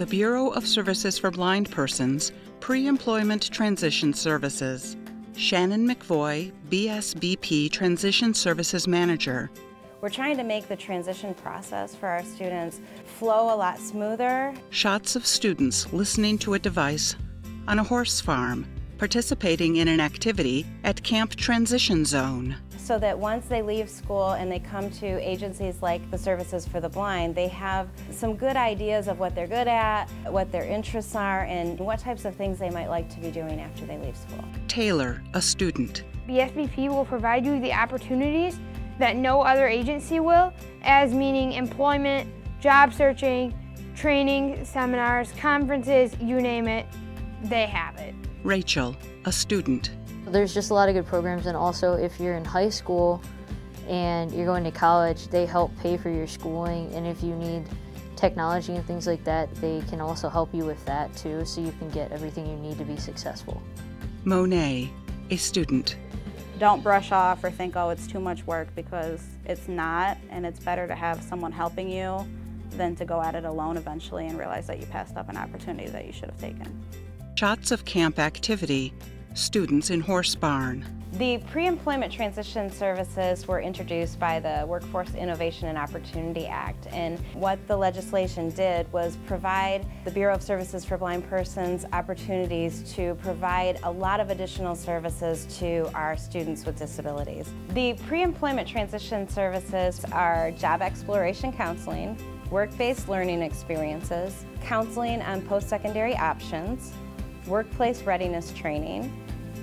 the Bureau of Services for Blind Persons Pre Employment Transition Services. Shannon McVoy, BSBP Transition Services Manager. We're trying to make the transition process for our students flow a lot smoother. Shots of students listening to a device on a horse farm, participating in an activity at Camp Transition Zone so that once they leave school and they come to agencies like the Services for the Blind, they have some good ideas of what they're good at, what their interests are, and what types of things they might like to be doing after they leave school. Taylor, a student. BSBP will provide you the opportunities that no other agency will, as meaning employment, job searching, training, seminars, conferences, you name it, they have it. Rachel, a student. There's just a lot of good programs and also if you're in high school and you're going to college, they help pay for your schooling and if you need technology and things like that, they can also help you with that too so you can get everything you need to be successful. Monet, a student. Don't brush off or think, oh, it's too much work because it's not, and it's better to have someone helping you than to go at it alone eventually and realize that you passed up an opportunity that you should have taken. Shots of camp activity students in Horse Barn. The pre-employment transition services were introduced by the Workforce Innovation and Opportunity Act and what the legislation did was provide the Bureau of Services for Blind Persons opportunities to provide a lot of additional services to our students with disabilities. The pre-employment transition services are job exploration counseling, work-based learning experiences, counseling on post-secondary options, workplace readiness training,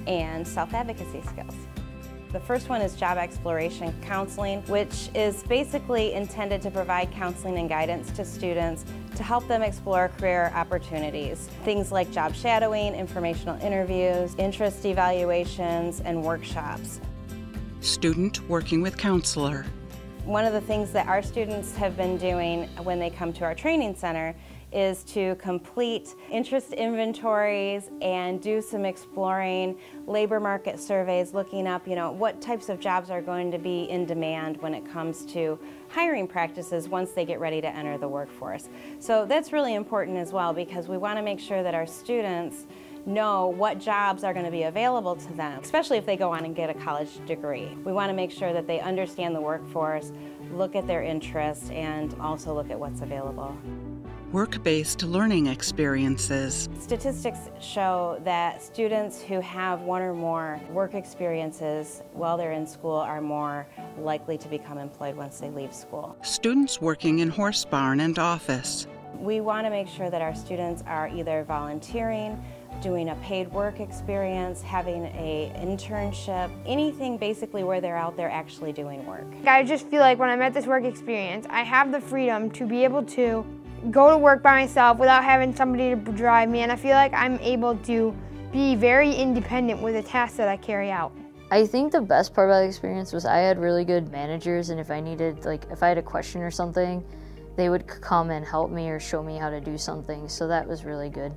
and self-advocacy skills. The first one is job exploration counseling, which is basically intended to provide counseling and guidance to students to help them explore career opportunities. Things like job shadowing, informational interviews, interest evaluations, and workshops. Student working with counselor. One of the things that our students have been doing when they come to our training center is to complete interest inventories and do some exploring labor market surveys looking up you know what types of jobs are going to be in demand when it comes to hiring practices once they get ready to enter the workforce. So that's really important as well because we want to make sure that our students know what jobs are going to be available to them, especially if they go on and get a college degree. We want to make sure that they understand the workforce, look at their interests, and also look at what's available work based learning experiences. Statistics show that students who have one or more work experiences while they're in school are more likely to become employed once they leave school. Students working in horse barn and office. We want to make sure that our students are either volunteering, doing a paid work experience, having a internship, anything basically where they're out there actually doing work. I just feel like when I'm at this work experience, I have the freedom to be able to go to work by myself without having somebody to drive me and I feel like I'm able to be very independent with the tasks that I carry out. I think the best part about the experience was I had really good managers and if I needed like if I had a question or something they would come and help me or show me how to do something so that was really good.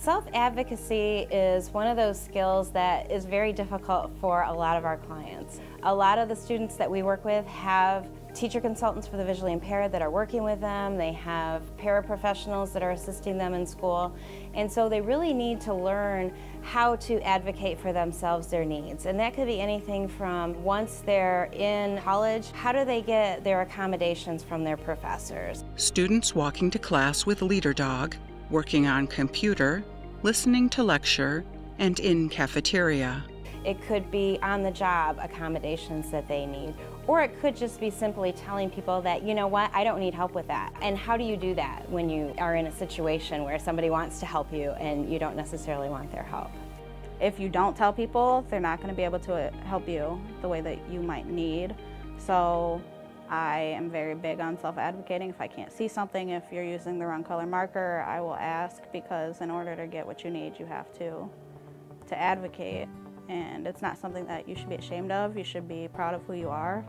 Self-advocacy is one of those skills that is very difficult for a lot of our clients. A lot of the students that we work with have teacher consultants for the visually impaired that are working with them. They have paraprofessionals that are assisting them in school. And so they really need to learn how to advocate for themselves, their needs. And that could be anything from once they're in college, how do they get their accommodations from their professors? Students walking to class with Leader Dog, working on computer, listening to lecture, and in cafeteria. It could be on the job accommodations that they need. Or it could just be simply telling people that, you know what, I don't need help with that. And how do you do that when you are in a situation where somebody wants to help you and you don't necessarily want their help? If you don't tell people, they're not going to be able to uh, help you the way that you might need. So I am very big on self-advocating. If I can't see something, if you're using the wrong color marker, I will ask because in order to get what you need, you have to, to advocate and it's not something that you should be ashamed of. You should be proud of who you are.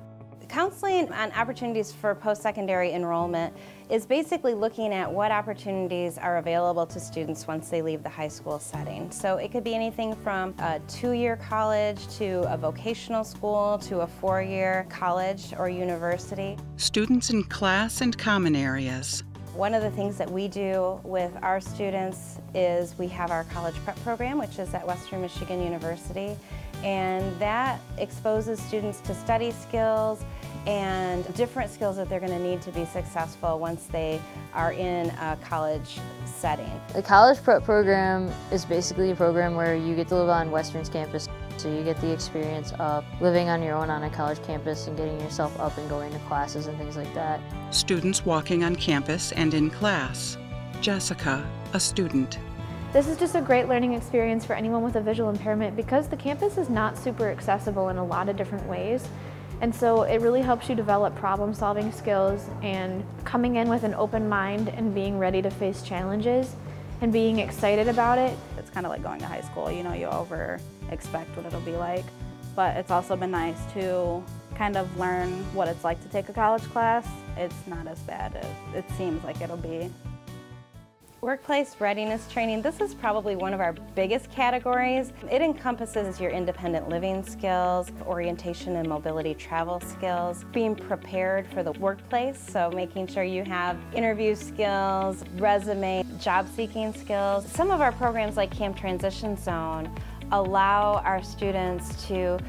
Counseling on opportunities for post-secondary enrollment is basically looking at what opportunities are available to students once they leave the high school setting. So it could be anything from a two-year college to a vocational school to a four-year college or university. Students in class and common areas One of the things that we do with our students is we have our college prep program, which is at Western Michigan University, and that exposes students to study skills and different skills that they're going to need to be successful once they are in a college setting. The college prep program is basically a program where you get to live on Western's campus so you get the experience of living on your own on a college campus and getting yourself up and going to classes and things like that. Students walking on campus and in class. Jessica, a student. This is just a great learning experience for anyone with a visual impairment because the campus is not super accessible in a lot of different ways. And so it really helps you develop problem solving skills and coming in with an open mind and being ready to face challenges and being excited about it. It's kind of like going to high school, you know, you over expect what it'll be like. But it's also been nice to kind of learn what it's like to take a college class. It's not as bad as it seems like it'll be. Workplace readiness training, this is probably one of our biggest categories. It encompasses your independent living skills, orientation and mobility travel skills, being prepared for the workplace, so making sure you have interview skills, resume, job seeking skills. Some of our programs like Camp Transition Zone allow our students to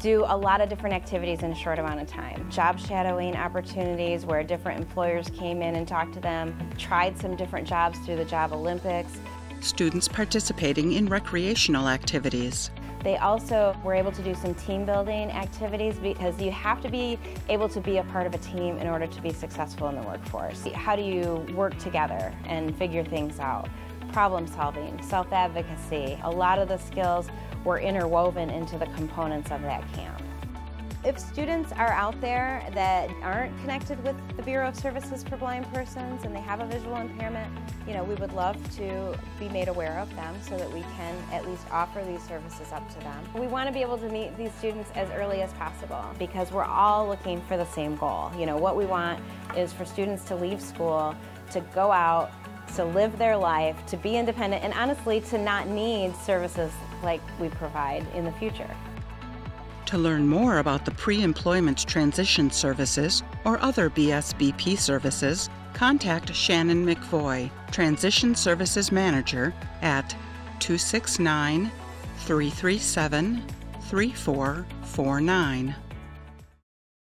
do a lot of different activities in a short amount of time. Job shadowing opportunities where different employers came in and talked to them, tried some different jobs through the Job Olympics. Students participating in recreational activities. They also were able to do some team building activities because you have to be able to be a part of a team in order to be successful in the workforce. How do you work together and figure things out? Problem solving, self-advocacy, a lot of the skills were interwoven into the components of that camp. If students are out there that aren't connected with the Bureau of Services for Blind Persons and they have a visual impairment, you know, we would love to be made aware of them so that we can at least offer these services up to them. We want to be able to meet these students as early as possible because we're all looking for the same goal. You know, what we want is for students to leave school, to go out, to live their life, to be independent, and honestly to not need services like we provide in the future. To learn more about the pre employment transition services or other BSBP services, contact Shannon McVoy, Transition Services Manager, at 269 337 3449.